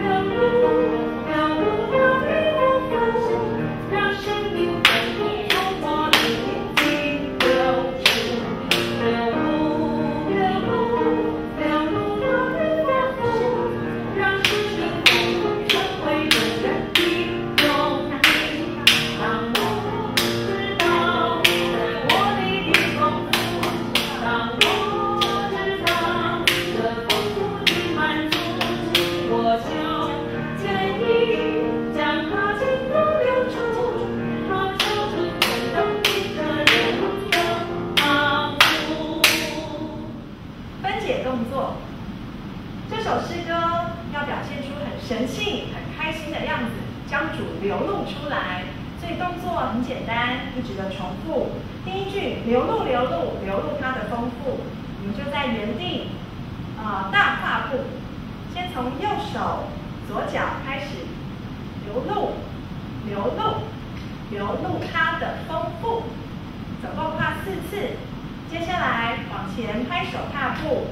Thank you. 这首诗歌要表现出很神气、很开心的样子，将主流露出来。所以动作很简单，一直的重复。第一句流露流露流露它的丰富，我们就在原地啊大跨步，先从右手左脚开始流露流露流露它的丰富，总共跨四次。接下来往前拍手踏步，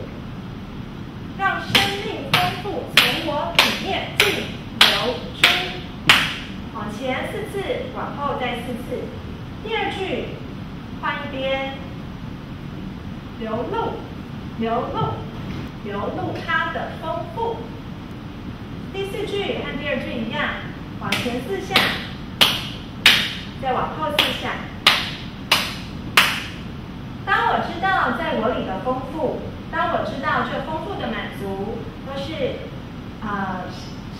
让生命丰富从我里面进流出。往前四次，往后再四次。第二句换一边，流露流露流露它的丰富。第四句和第二句一样，往前四下，再往后四下。当我知道在我里的丰富，当我知道这丰富的满足都是啊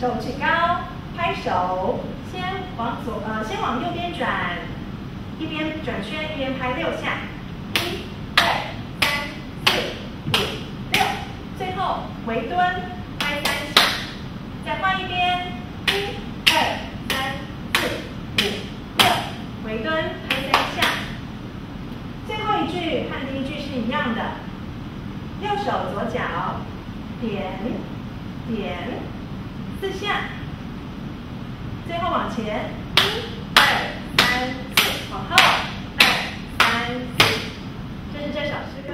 手举高，拍手。先往左，呃，先往右边转，一边转圈一边拍六下，一、二、三、四、五、六，最后回蹲拍三下，再换一边，一、二、三、四、五、六，回蹲拍三下。最后一句和第一句是一样的，右手左脚，点点，四下，最后往前，一二三四，往后，二三四，就是这首诗歌。